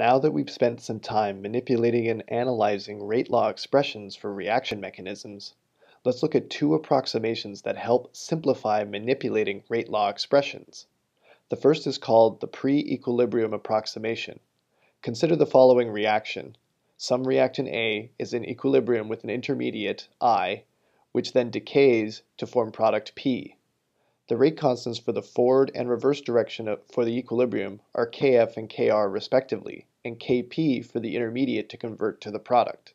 Now that we've spent some time manipulating and analyzing rate law expressions for reaction mechanisms, let's look at two approximations that help simplify manipulating rate law expressions. The first is called the pre-equilibrium approximation. Consider the following reaction. Some reactant A is in equilibrium with an intermediate, I, which then decays to form product P. The rate constants for the forward and reverse direction for the equilibrium are Kf and Kr respectively, and Kp for the intermediate to convert to the product.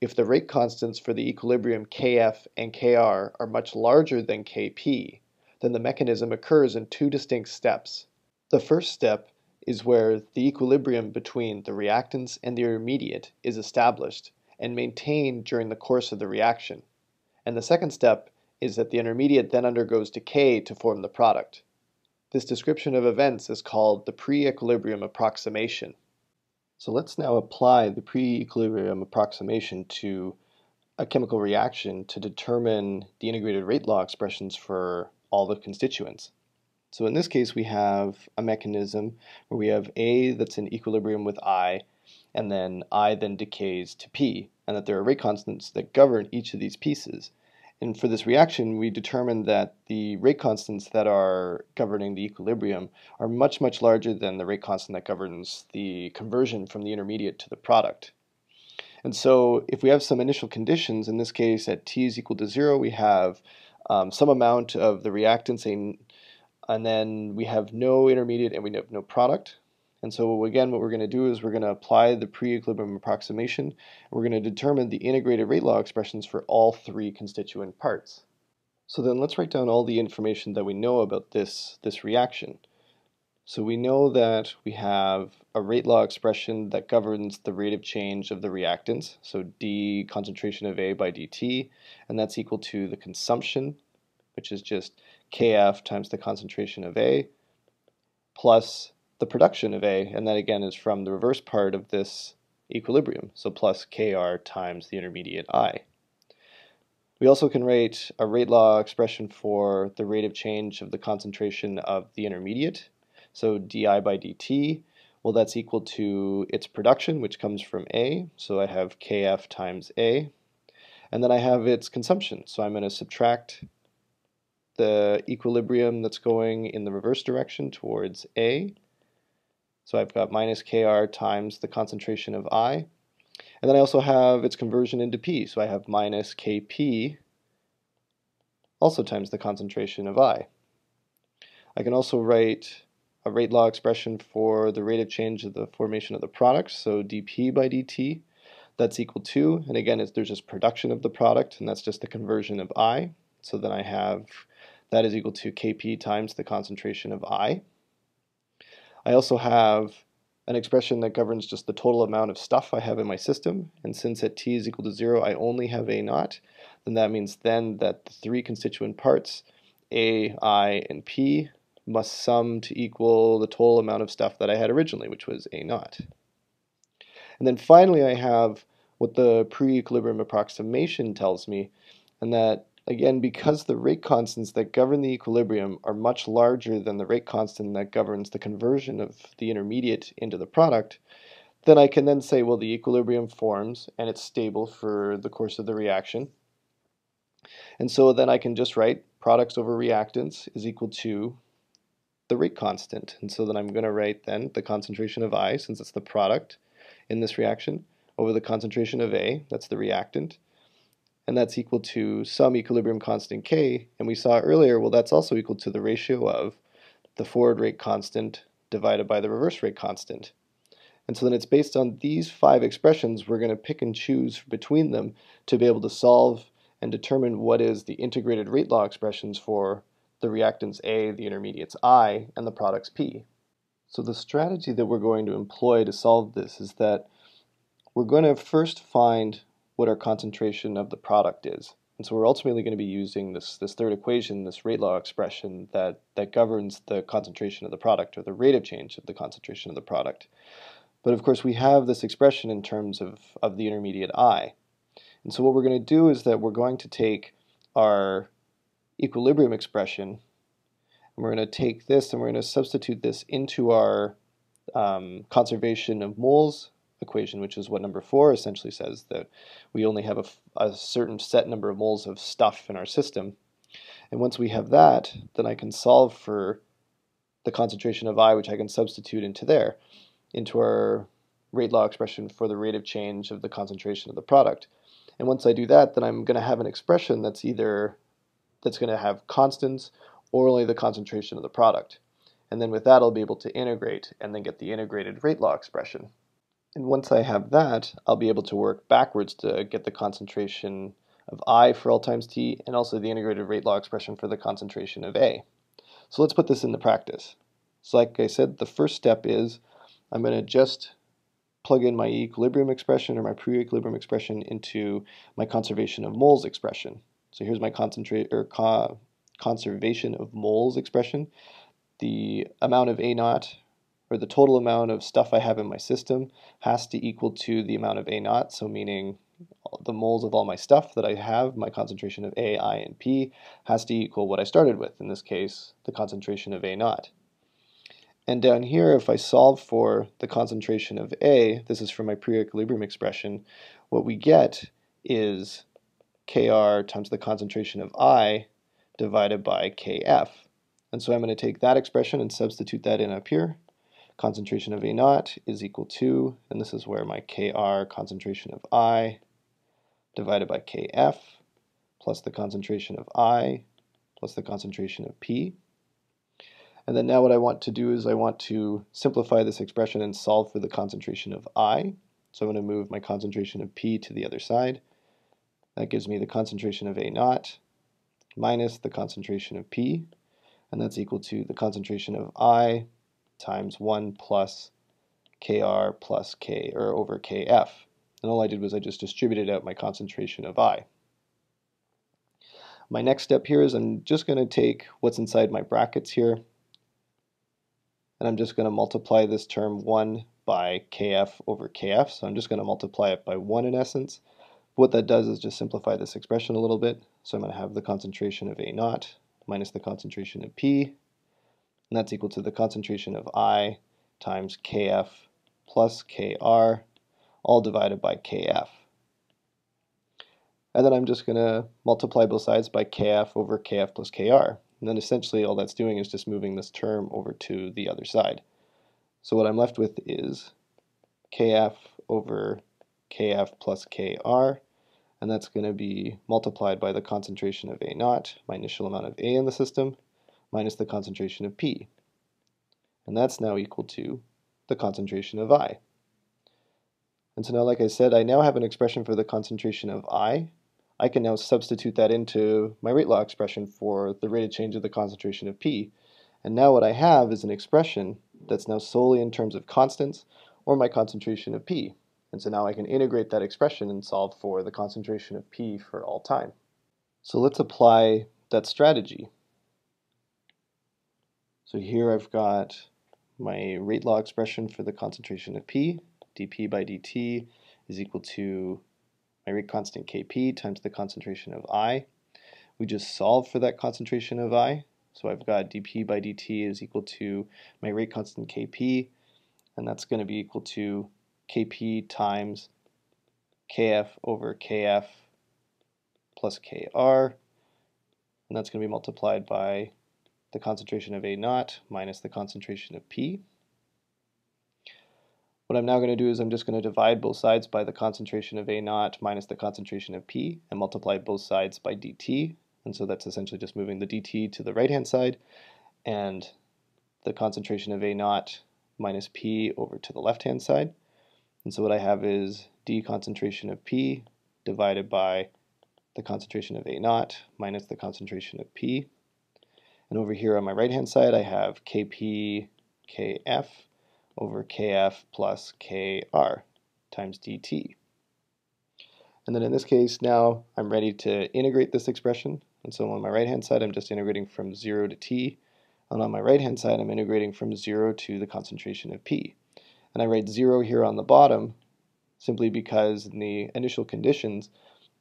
If the rate constants for the equilibrium Kf and Kr are much larger than Kp, then the mechanism occurs in two distinct steps. The first step is where the equilibrium between the reactants and the intermediate is established and maintained during the course of the reaction, and the second step is that the intermediate then undergoes decay to form the product. This description of events is called the pre-equilibrium approximation. So let's now apply the pre-equilibrium approximation to a chemical reaction to determine the integrated rate law expressions for all the constituents. So in this case we have a mechanism where we have A that's in equilibrium with I and then I then decays to P and that there are rate constants that govern each of these pieces. And for this reaction, we determined that the rate constants that are governing the equilibrium are much, much larger than the rate constant that governs the conversion from the intermediate to the product. And so if we have some initial conditions, in this case at t is equal to 0, we have um, some amount of the reactant, and then we have no intermediate and we have no product. And so again, what we're going to do is we're going to apply the pre-equilibrium approximation. We're going to determine the integrated rate law expressions for all three constituent parts. So then let's write down all the information that we know about this, this reaction. So we know that we have a rate law expression that governs the rate of change of the reactants, so d concentration of A by dt, and that's equal to the consumption, which is just Kf times the concentration of A, plus the production of A, and that again is from the reverse part of this equilibrium, so plus Kr times the intermediate I. We also can write a rate law expression for the rate of change of the concentration of the intermediate, so di by dt, well that's equal to its production, which comes from A, so I have Kf times A, and then I have its consumption, so I'm going to subtract the equilibrium that's going in the reverse direction towards A, so I've got minus Kr times the concentration of I. And then I also have its conversion into P. So I have minus Kp also times the concentration of I. I can also write a rate law expression for the rate of change of the formation of the product, so dP by dt, that's equal to, and again there's just production of the product, and that's just the conversion of I, so then I have that is equal to Kp times the concentration of I. I also have an expression that governs just the total amount of stuff I have in my system, and since at t is equal to 0 I only have A naught, then that means then that the three constituent parts, A, I, and P, must sum to equal the total amount of stuff that I had originally, which was A naught. And then finally I have what the pre-equilibrium approximation tells me, and that Again, because the rate constants that govern the equilibrium are much larger than the rate constant that governs the conversion of the intermediate into the product, then I can then say, well, the equilibrium forms and it's stable for the course of the reaction. And so then I can just write products over reactants is equal to the rate constant. And so then I'm going to write then the concentration of I, since it's the product in this reaction, over the concentration of A, that's the reactant, and that's equal to some equilibrium constant k, and we saw earlier, well, that's also equal to the ratio of the forward rate constant divided by the reverse rate constant. And so then it's based on these five expressions, we're going to pick and choose between them to be able to solve and determine what is the integrated rate law expressions for the reactants A, the intermediates I, and the products P. So the strategy that we're going to employ to solve this is that we're going to first find what our concentration of the product is. And so we're ultimately going to be using this, this third equation, this rate law expression that, that governs the concentration of the product or the rate of change of the concentration of the product. But of course we have this expression in terms of, of the intermediate I. And so what we're going to do is that we're going to take our equilibrium expression and we're going to take this and we're going to substitute this into our um, conservation of moles equation, which is what number four essentially says that we only have a, a, certain set number of moles of stuff in our system. And once we have that, then I can solve for the concentration of I, which I can substitute into there, into our rate law expression for the rate of change of the concentration of the product. And once I do that, then I'm going to have an expression that's either that's going to have constants or only the concentration of the product. And then with that, I'll be able to integrate and then get the integrated rate law expression. And once I have that, I'll be able to work backwards to get the concentration of I for L times T and also the integrated rate law expression for the concentration of A. So let's put this into practice. So like I said, the first step is I'm going to just plug in my equilibrium expression or my pre-equilibrium expression into my conservation of moles expression. So here's my concentrate or co conservation of moles expression. The amount of A naught or the total amount of stuff I have in my system has to equal to the amount of A naught, so meaning the moles of all my stuff that I have, my concentration of A, I, and P, has to equal what I started with, in this case, the concentration of A naught. And down here, if I solve for the concentration of A, this is from my pre-equilibrium expression, what we get is Kr times the concentration of I divided by Kf. And so I'm going to take that expression and substitute that in up here. Concentration of A naught is equal to, and this is where my Kr concentration of I divided by Kf plus the concentration of I plus the concentration of P. And then now what I want to do is I want to simplify this expression and solve for the concentration of I. So I'm going to move my concentration of P to the other side. That gives me the concentration of A naught minus the concentration of P. And that's equal to the concentration of I times 1 plus Kr plus K, or over Kf. And all I did was I just distributed out my concentration of I. My next step here is I'm just going to take what's inside my brackets here and I'm just going to multiply this term 1 by kf over kf, so I'm just going to multiply it by 1 in essence. What that does is just simplify this expression a little bit, so I'm going to have the concentration of A naught minus the concentration of P, and that's equal to the concentration of I times kf plus kr, all divided by kf. And then I'm just going to multiply both sides by kf over kf plus kr. And then essentially all that's doing is just moving this term over to the other side. So what I'm left with is kf over kf plus kr, and that's going to be multiplied by the concentration of A naught, my initial amount of A in the system, minus the concentration of P. And that's now equal to the concentration of I. And so now, like I said, I now have an expression for the concentration of I, I can now substitute that into my rate law expression for the rate of change of the concentration of P. And now what I have is an expression that's now solely in terms of constants or my concentration of P. And so now I can integrate that expression and solve for the concentration of P for all time. So let's apply that strategy. So here I've got my rate law expression for the concentration of P. dP by dt is equal to my rate constant Kp times the concentration of I. We just solve for that concentration of I. So I've got dP by dt is equal to my rate constant Kp, and that's going to be equal to Kp times Kf over Kf plus Kr, and that's going to be multiplied by the concentration of A naught minus the concentration of P. What I'm now going to do is I'm just going to divide both sides by the concentration of A naught minus the concentration of P and multiply both sides by dt. And so that's essentially just moving the dt to the right-hand side and the concentration of A naught minus P over to the left-hand side. And so what I have is d concentration of P divided by the concentration of A naught minus the concentration of P. And over here on my right-hand side, I have Kp, Kf over kf plus kr times dt. And then in this case, now I'm ready to integrate this expression. And so on my right-hand side, I'm just integrating from 0 to t. And on my right-hand side, I'm integrating from 0 to the concentration of p. And I write 0 here on the bottom simply because in the initial conditions,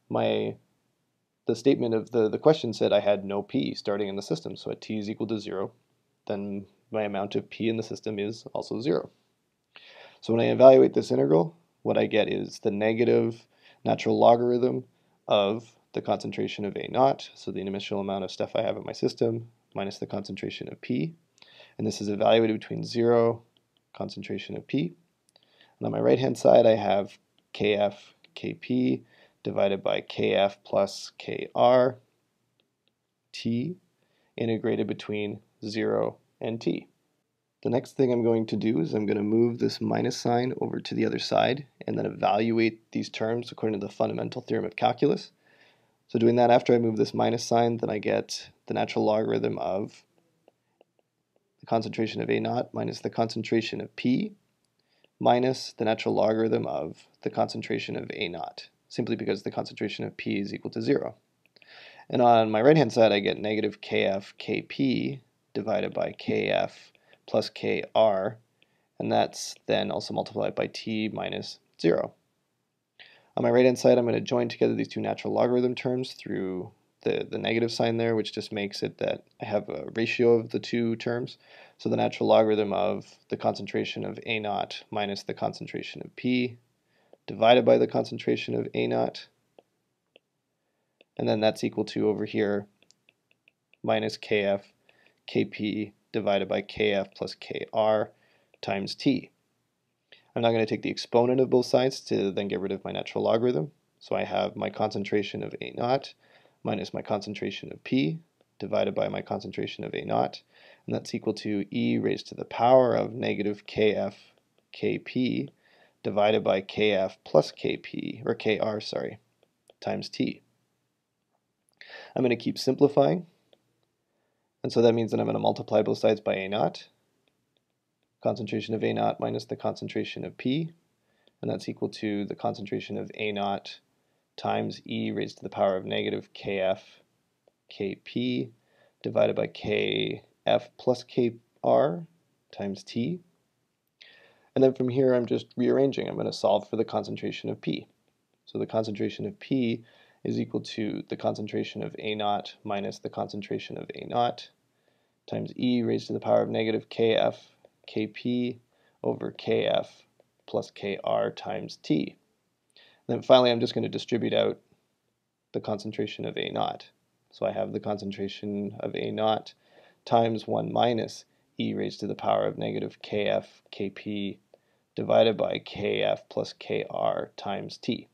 my the statement of the, the question said I had no p starting in the system. So at t is equal to 0, then my amount of P in the system is also 0. So when I evaluate this integral, what I get is the negative natural logarithm of the concentration of A naught, so the initial amount of stuff I have in my system, minus the concentration of P. And this is evaluated between 0, concentration of P. And on my right-hand side, I have Kf, Kp divided by Kf plus Kr, T, integrated between 0 and T. The next thing I'm going to do is I'm going to move this minus sign over to the other side and then evaluate these terms according to the fundamental theorem of calculus. So doing that after I move this minus sign, then I get the natural logarithm of the concentration of A naught minus the concentration of P minus the natural logarithm of the concentration of A naught, simply because the concentration of P is equal to zero. And on my right hand side I get negative Kf Kp divided by Kf plus kr, and that's then also multiplied by t minus 0. On my right hand side, I'm going to join together these two natural logarithm terms through the, the negative sign there, which just makes it that I have a ratio of the two terms. So the natural logarithm of the concentration of A naught minus the concentration of P divided by the concentration of A naught. And then that's equal to over here minus Kf, Kp divided by kf plus kr times t. I'm now going to take the exponent of both sides to then get rid of my natural logarithm. So I have my concentration of A naught minus my concentration of P divided by my concentration of A naught. And that's equal to e raised to the power of negative kf kp divided by kf plus kp, or kr, sorry, times t. I'm going to keep simplifying. And so that means that I'm going to multiply both sides by A naught, concentration of A naught minus the concentration of P, and that's equal to the concentration of A naught times E raised to the power of negative Kf Kp divided by Kf plus Kr times T. And then from here I'm just rearranging. I'm going to solve for the concentration of P. So the concentration of P is equal to the concentration of A naught minus the concentration of A naught times E raised to the power of negative Kf Kp over Kf plus Kr times T. And then finally I'm just going to distribute out the concentration of A naught. So I have the concentration of A naught times 1 minus E raised to the power of negative Kf Kp divided by Kf plus Kr times T.